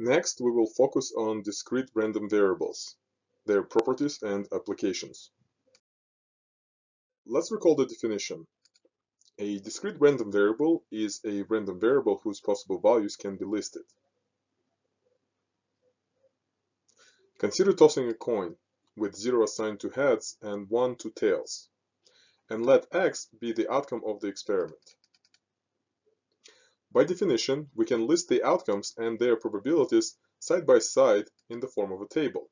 Next, we will focus on discrete random variables, their properties and applications. Let's recall the definition. A discrete random variable is a random variable whose possible values can be listed. Consider tossing a coin with 0 assigned to heads and 1 to tails, and let x be the outcome of the experiment. By definition, we can list the outcomes and their probabilities side by side in the form of a table.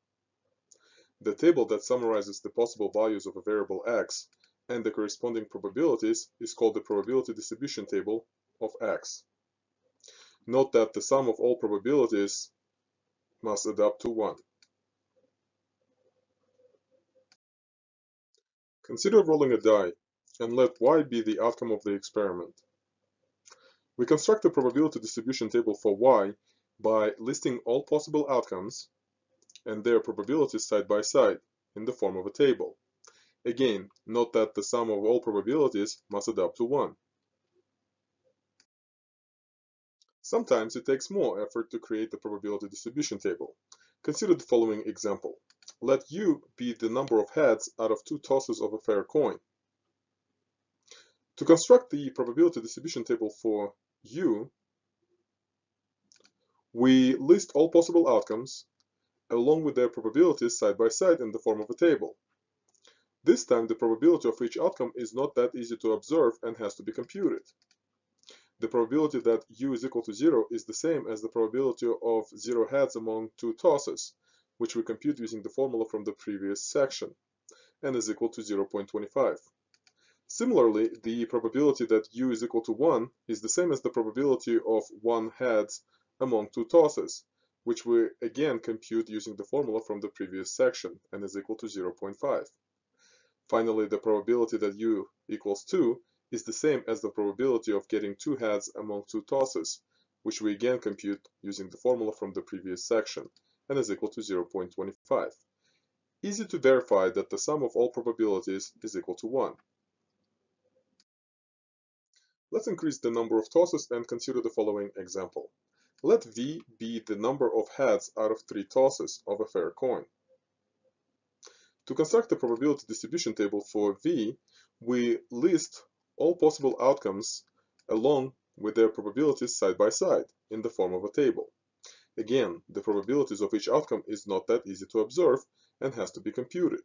The table that summarizes the possible values of a variable x and the corresponding probabilities is called the probability distribution table of x. Note that the sum of all probabilities must add up to 1. Consider rolling a die and let y be the outcome of the experiment. We construct a probability distribution table for y by listing all possible outcomes and their probabilities side by side in the form of a table. Again, note that the sum of all probabilities must add up to 1. Sometimes it takes more effort to create the probability distribution table. Consider the following example. Let u be the number of heads out of two tosses of a fair coin. To construct the probability distribution table for u, we list all possible outcomes along with their probabilities side by side in the form of a table. This time the probability of each outcome is not that easy to observe and has to be computed. The probability that u is equal to 0 is the same as the probability of 0 heads among two tosses, which we compute using the formula from the previous section, and is equal to 0.25. Similarly, the probability that u is equal to 1 is the same as the probability of 1 heads among two tosses, which we again compute using the formula from the previous section and is equal to 0.5. Finally, the probability that u equals 2 is the same as the probability of getting two heads among two tosses, which we again compute using the formula from the previous section and is equal to 0.25. Easy to verify that the sum of all probabilities is equal to 1. Let's increase the number of tosses and consider the following example. Let V be the number of heads out of three tosses of a fair coin. To construct the probability distribution table for V, we list all possible outcomes along with their probabilities side by side in the form of a table. Again, the probabilities of each outcome is not that easy to observe and has to be computed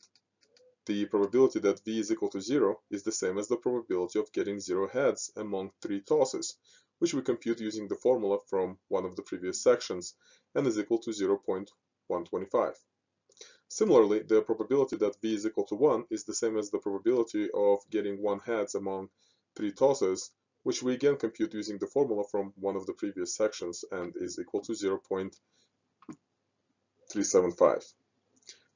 the probability that v is equal to 0 is the same as the probability of getting 0 heads among three tosses, which we compute using the formula from one of the previous sections and is equal to 0.125. Similarly, the probability that v is equal to 1 is the same as the probability of getting 1 heads among three tosses, which we again compute using the formula from one of the previous sections and is equal to 0.375.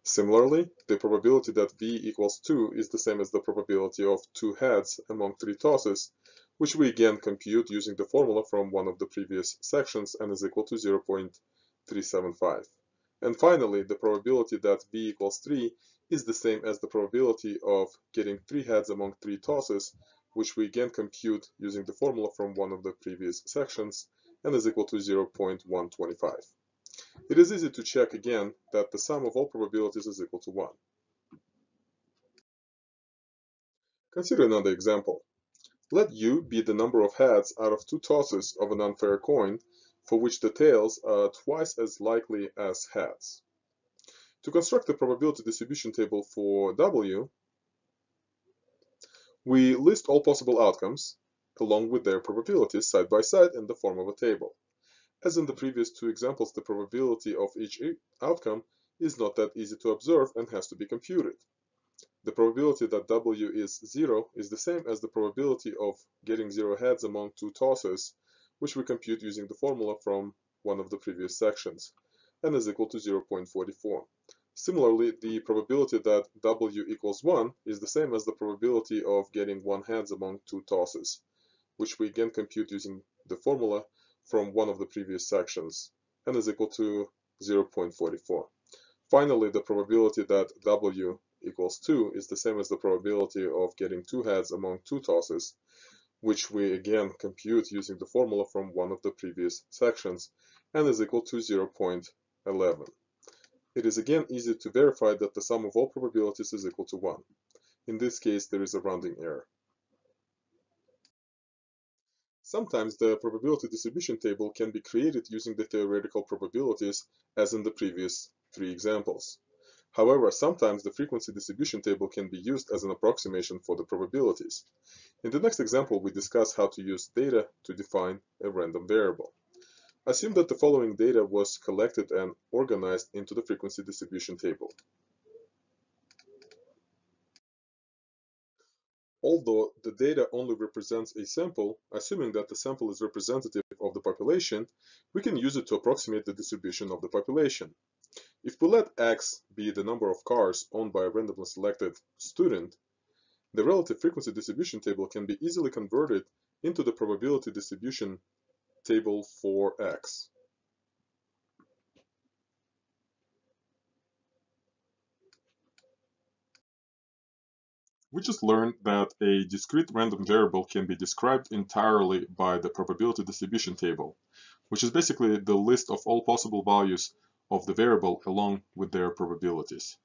Similarly, the probability that v equals 2 is the same as the probability of two heads among three tosses, which we again compute using the formula from one of the previous sections and is equal to 0.375. And finally, the probability that v equals 3 is the same as the probability of getting three heads among three tosses, which we again compute using the formula from one of the previous sections and is equal to 0.125. It is easy to check again that the sum of all probabilities is equal to 1. Consider another example. Let u be the number of heads out of two tosses of an unfair coin for which the tails are twice as likely as heads. To construct the probability distribution table for w, we list all possible outcomes along with their probabilities side by side in the form of a table. As in the previous two examples, the probability of each outcome is not that easy to observe and has to be computed. The probability that W is 0 is the same as the probability of getting 0 heads among two tosses, which we compute using the formula from one of the previous sections, and is equal to 0.44. Similarly, the probability that W equals 1 is the same as the probability of getting 1 heads among two tosses, which we again compute using the formula from one of the previous sections and is equal to 0.44. Finally, the probability that W equals 2 is the same as the probability of getting two heads among two tosses, which we again compute using the formula from one of the previous sections and is equal to 0.11. It is again easy to verify that the sum of all probabilities is equal to 1. In this case, there is a rounding error. Sometimes the probability distribution table can be created using the theoretical probabilities as in the previous three examples. However, sometimes the frequency distribution table can be used as an approximation for the probabilities. In the next example, we discuss how to use data to define a random variable. Assume that the following data was collected and organized into the frequency distribution table. Although the data only represents a sample, assuming that the sample is representative of the population, we can use it to approximate the distribution of the population. If we let x be the number of cars owned by a randomly selected student, the relative frequency distribution table can be easily converted into the probability distribution table for x. We just learned that a discrete random variable can be described entirely by the probability distribution table, which is basically the list of all possible values of the variable along with their probabilities.